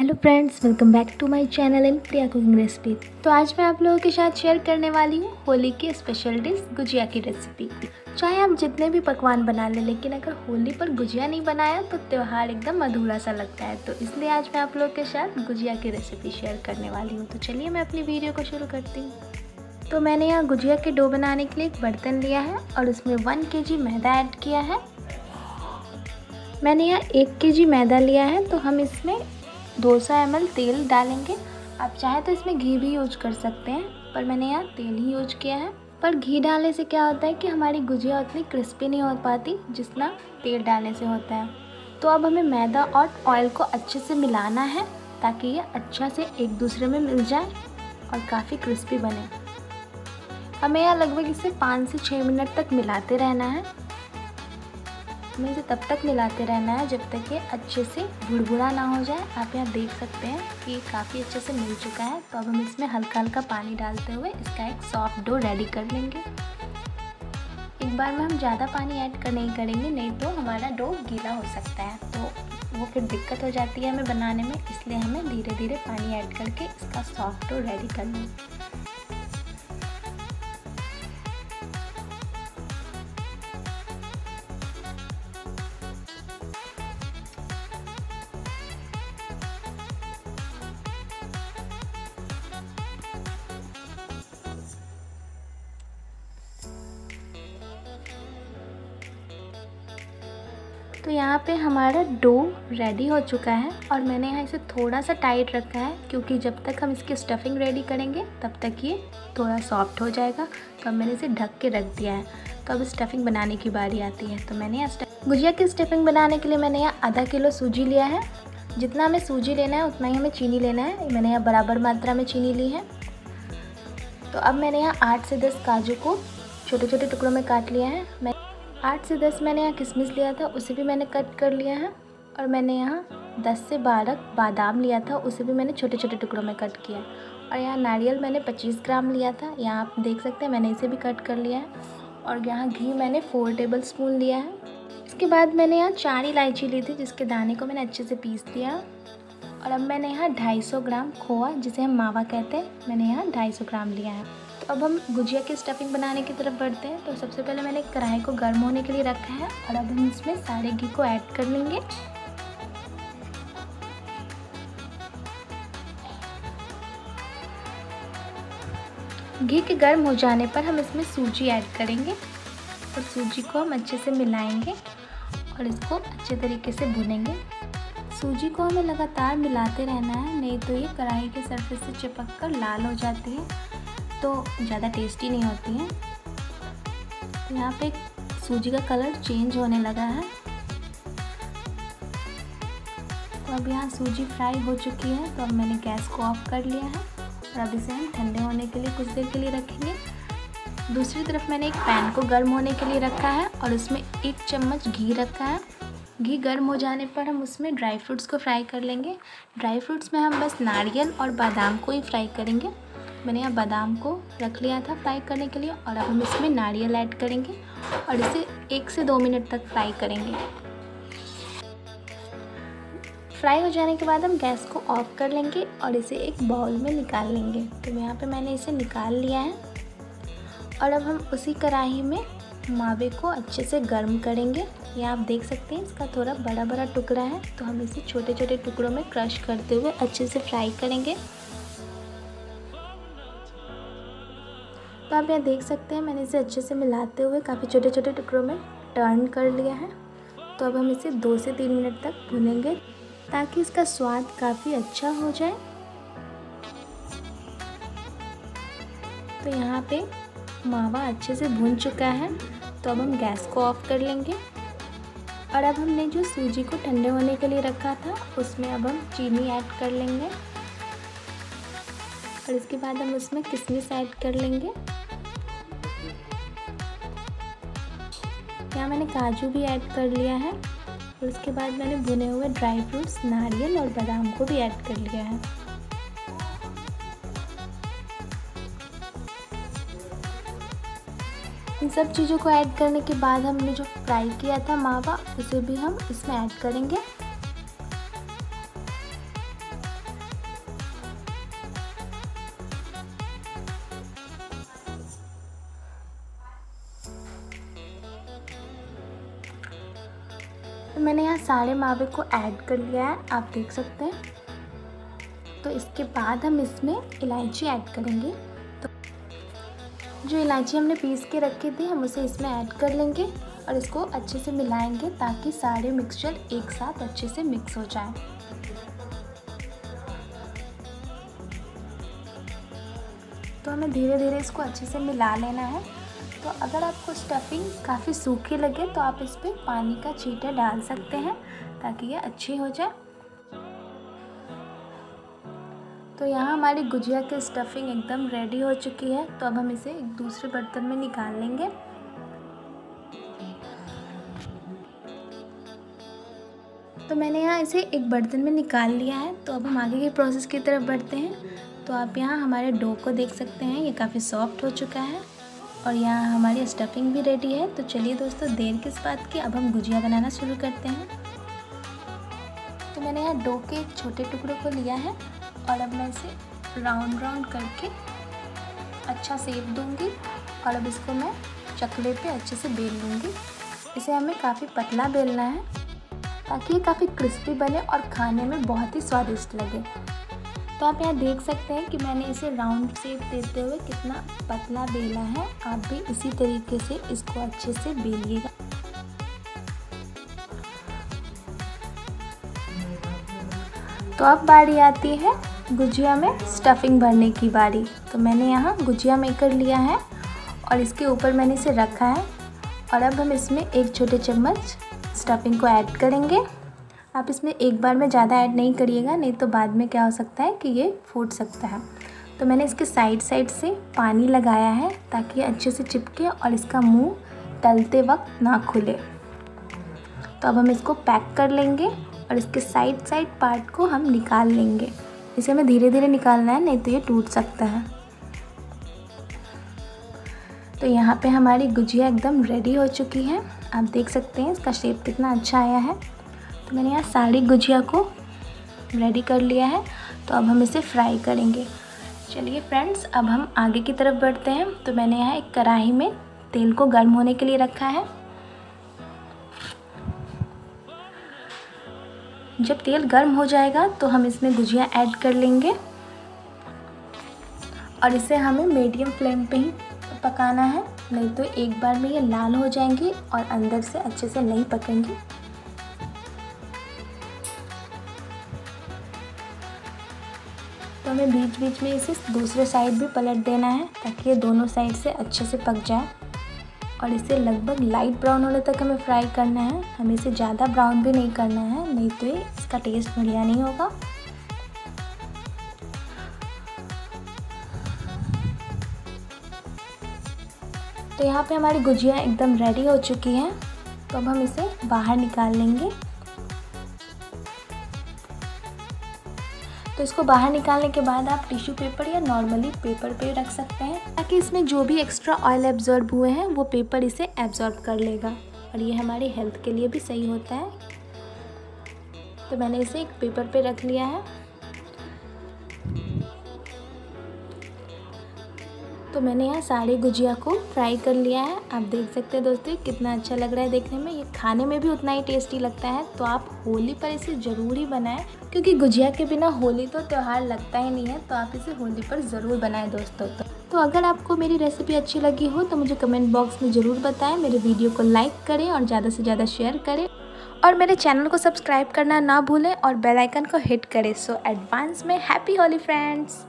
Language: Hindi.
Hello friends welcome back to my channel in Priya cooking recipe तो आज मैं आप लोगों के साथ शेयर करने वाली हूँ होली की स्पेशल डिश गुजिया की रेसिपी चाहे आप जितने भी पकवान बना लें, लेकिन अगर होली पर गुजिया नहीं बनाया तो त्यौहार एकदम अधूरा सा लगता है। तो इसलिए आज मैं आप लोगों के साथ गुजिया की रेसिपी शेयर करने वाली हूँ। तो चलिए मैं अपनी वीडियो को शुरू करती हूँ। तो मैंने यहाँ गुजिया के डो बनाने के लिए एक बर्तन लिया है और उसमें वन के मैदा ऐड किया है। मैंने यहाँ एक के मैदा लिया है तो हम इसमें 200 एम तेल डालेंगे। आप चाहे तो इसमें घी भी यूज़ कर सकते हैं, पर मैंने यहाँ तेल ही यूज़ किया है। पर घी डालने से क्या होता है कि हमारी गुजिया उतनी क्रिस्पी नहीं हो पाती जितना तेल डालने से होता है। तो अब हमें मैदा और ऑयल को अच्छे से मिलाना है, ताकि ये अच्छा से एक दूसरे में मिल जाए और काफ़ी क्रिस्पी बने। हमें यह लगभग इसे पाँच से छः मिनट तक मिलाते रहना है। हमें इसे तब तक मिलाते रहना है जब तक ये अच्छे से भुड़भुड़ा ना हो जाए। आप यहाँ देख सकते हैं कि काफ़ी अच्छे से मिल चुका है। तो अब हम इसमें हल्का हल्का पानी डालते हुए इसका एक सॉफ्ट डो रेडी कर लेंगे। एक बार में हम ज़्यादा पानी ऐड कर नहीं करेंगे, नहीं तो हमारा डो गीला हो सकता है। तो वो फिर दिक्कत हो जाती है हमें बनाने में, इसलिए हमें धीरे धीरे पानी ऐड करके इसका सॉफ्ट डो रेडी कर लेंगे तो यहाँ पे हमारा डो रेडी हो चुका है और मैंने यहाँ इसे थोड़ा सा टाइट रखा है क्योंकि जब तक हम इसकी स्टफिंग रेडी करेंगे, तब तक ये थोड़ा सॉफ्ट हो जाएगा। तो अब मैंने इसे ढक के रख दिया है। तो अब स्टफिंग बनाने की बारी आती है। तो मैंने यहाँ गुजिया की स्टफिंग बनाने के लिए मैंने यहाँ आधा किलो सूजी लिया है। जितना हमें सूजी लेना है, उतना ही हमें चीनी लेना है। मैंने यहाँ बराबर मात्रा में चीनी ली है। तो अब मैंने यहाँ आठ से दस काजू को छोटे छोटे टुकड़ों में काट लिया है। मैं आठ से दस मैंने यहाँ किशमिश लिया था, उसे भी मैंने कट कर लिया है। और मैंने यहाँ दस से बारह बादाम लिया था, उसे भी मैंने छोटे छोटे टुकड़ों में कट किया और यहाँ नारियल मैंने पच्चीस ग्राम लिया था, यहाँ आप देख सकते हैं मैंने इसे भी कट कर लिया है। और यहाँ घी मैंने फोर टेबल स्पून लिया है। इसके बाद मैंने यहाँ चार इलायची ली थी, जिसके दाने को मैंने अच्छे से पीस दिया। और अब मैंने यहाँ ढाई सौ ग्राम खोआ, जिसे हम मावा कहते हैं, मैंने यहाँ ढाई सौ ग्राम लिया है। अब हम गुजिया की स्टफिंग बनाने की तरफ़ बढ़ते हैं। तो सबसे पहले मैंने कढ़ाई को गर्म होने के लिए रखा है और अब हम इसमें सारे घी को ऐड कर लेंगे। घी के गर्म हो जाने पर हम इसमें सूजी ऐड करेंगे और सूजी को हम अच्छे से मिलाएँगे और इसको अच्छे तरीके से भुनेंगे। सूजी को हमें लगातार मिलाते रहना है, नहीं तो ये कढ़ाई के सरफेस से चिपक कर लाल हो जाती है। तो ज़्यादा टेस्टी नहीं होती हैं। यहाँ पे सूजी का कलर चेंज होने लगा है। तो अब यहाँ सूजी फ्राई हो चुकी है तो अब मैंने गैस को ऑफ़ कर लिया है और अब इसे हम ठंडे होने के लिए कुछ देर के लिए रखेंगे। दूसरी तरफ़ मैंने एक पैन को गर्म होने के लिए रखा है और उसमें एक चम्मच घी रखा है। घी गर्म हो जाने पर हम उसमें ड्राई फ्रूट्स को फ्राई कर लेंगे। ड्राई फ्रूट्स में हम बस नारियल और बादाम को ही फ्राई करेंगे। मैंने यहाँ बादाम को रख लिया था फ्राई करने के लिए और अब हम इसमें नारियल ऐड करेंगे और इसे एक से दो मिनट तक फ्राई करेंगे। फ्राई हो जाने के बाद हम गैस को ऑफ़ कर लेंगे और इसे एक बाउल में निकाल लेंगे। तो यहाँ पे मैंने इसे निकाल लिया है। और अब हम उसी कढ़ाई में मावे को अच्छे से गर्म करेंगे। ये आप देख सकते हैं, इसका थोड़ा बड़ा बड़ा टुकड़ा है तो हम इसे छोटे छोटे टुकड़ों में क्रश करते हुए अच्छे से फ्राई करेंगे। तो आप यहाँ देख सकते हैं, मैंने इसे अच्छे से मिलाते हुए काफ़ी छोटे छोटे टुकड़ों में टर्न कर लिया है। तो अब हम इसे दो से तीन मिनट तक भुनेंगे, ताकि इसका स्वाद काफ़ी अच्छा हो जाए। तो यहाँ पे मावा अच्छे से भुन चुका है तो अब हम गैस को ऑफ़ कर लेंगे। और अब हमने जो सूजी को ठंडे होने के लिए रखा था, उसमें अब हम चीनी ऐड कर लेंगे। और इसके बाद हम उसमें किशमिश ऐड कर लेंगे। यहाँ मैंने काजू भी ऐड कर लिया है, और उसके बाद मैंने भुने हुए ड्राई फ्रूट्स, नारियल और बादाम को भी ऐड कर लिया है। सब चीज़ों को ऐड करने के बाद हमने जो फ्राई किया था मावा, उसे भी हम इसमें ऐड करेंगे। तो मैंने यहाँ सारे मावे को ऐड कर लिया है, आप देख सकते हैं। तो इसके बाद हम इसमें इलायची ऐड करेंगे। जो इलायची हमने पीस के रखी थी, हम उसे इसमें ऐड कर लेंगे और इसको अच्छे से मिलाएँगे ताकि सारे मिक्सचर एक साथ अच्छे से मिक्स हो जाए। तो हमें धीरे धीरे इसको अच्छे से मिला लेना है। तो अगर आपको स्टफिंग काफ़ी सूखी लगे तो आप इस पर पानी का छींटा डाल सकते हैं ताकि ये अच्छी हो जाए। तो यहाँ हमारी गुजिया की स्टफिंग एकदम रेडी हो चुकी है। तो अब हम इसे एक दूसरे बर्तन में निकाल लेंगे। तो मैंने यहाँ इसे एक बर्तन में निकाल लिया है। तो अब हम आगे के प्रोसेस की तरफ़ बढ़ते हैं। तो आप यहाँ हमारे डो को देख सकते हैं। ये काफ़ी सॉफ्ट हो चुका है और यहाँ हमारी स्टफिंग भी रेडी है। तो चलिए दोस्तों, देर किस बात की? अब हम गुजिया बनाना शुरू करते हैं। तो मैंने यहाँ डो के छोटे टुकड़ों को लिया है। और अब मैं इसे राउंड राउंड करके अच्छा सेप दूँगी और अब इसको मैं चकले पे अच्छे से बेल लूँगी। इसे हमें काफ़ी पतला बेलना है ताकि ये काफ़ी क्रिस्पी बने और खाने में बहुत ही स्वादिष्ट लगे। तो आप यहाँ देख सकते हैं कि मैंने इसे राउंड शेप देते हुए कितना पतला बेला है। आप भी इसी तरीके से इसको अच्छे से बेलिएगा। तो अब बारी आती है गुजिया में स्टफिंग भरने की बारी। तो मैंने यहाँ गुजिया मेकर लिया है और इसके ऊपर मैंने इसे रखा है। और अब हम इसमें एक छोटे चम्मच स्टफिंग को ऐड करेंगे। आप इसमें एक बार में ज़्यादा ऐड नहीं करिएगा, नहीं तो बाद में क्या हो सकता है कि ये फूट सकता है। तो मैंने इसके साइड साइड से पानी लगाया है ताकि ये अच्छे से चिपके और इसका मुँह तलते वक्त ना खुले। तो अब हम इसको पैक कर लेंगे और इसके साइड साइड पार्ट को हम निकाल लेंगे। इसे हमें धीरे धीरे निकालना है, नहीं तो ये टूट सकता है। तो यहाँ पे हमारी गुजिया एकदम रेडी हो चुकी है। आप देख सकते हैं, इसका शेप कितना अच्छा आया है। तो मैंने यहाँ सारी गुजिया को रेडी कर लिया है। तो अब हम इसे फ्राई करेंगे। चलिए फ्रेंड्स अब हम आगे की तरफ़ बढ़ते हैं। तो मैंने यहाँ एक कढ़ाई में तेल को गर्म होने के लिए रखा है। जब तेल गर्म हो जाएगा तो हम इसमें गुजिया ऐड कर लेंगे। और इसे हमें मीडियम फ्लेम पे ही पकाना है, नहीं तो एक बार में ये लाल हो जाएँगी और अंदर से अच्छे से नहीं पकेंगी। तो हमें बीच बीच में इसे दूसरे साइड भी पलट देना है, ताकि ये दोनों साइड से अच्छे से पक जाए। और इसे लगभग लाइट ब्राउन होने तक हमें फ्राई करना है। हमें इसे ज़्यादा ब्राउन भी नहीं करना है, नहीं तो इसका टेस्ट बढ़िया नहीं होगा। तो यहाँ पे हमारी गुजिया एकदम रेडी हो चुकी है। तो अब हम इसे बाहर निकाल लेंगे। तो इसको बाहर निकालने के बाद आप टिश्यू पेपर या नॉर्मली पेपर पे रख सकते हैं। ताकि इसमें जो भी एक्स्ट्रा ऑयल एब्जॉर्ब हुए हैं, वो पेपर इसे एब्जॉर्ब कर लेगा। और ये हमारी हेल्थ के लिए भी सही होता है। तो मैंने इसे एक पेपर पे रख लिया है। तो मैंने यहाँ सारे गुजिया को फ्राई कर लिया है। आप देख सकते हैं दोस्तों कितना अच्छा लग रहा है देखने में। ये खाने में भी उतना ही टेस्टी लगता है। तो आप होली पर इसे ज़रूर बनाएँ। क्योंकि गुजिया के बिना होली तो त्यौहार लगता ही नहीं है तो आप इसे होली पर ज़रूर बनाएँ दोस्तों। तो तो अगर आपको मेरी रेसिपी अच्छी लगी हो तो मुझे कमेंट बॉक्स में ज़रूर बताएँ, मेरे वीडियो को लाइक करें और ज़्यादा से ज़्यादा शेयर करें। और मेरे चैनल को सब्सक्राइब करना ना भूलें और बेलाइकन को हिट करें। सो एडवांस में हैप्पी होली फ्रेंड्स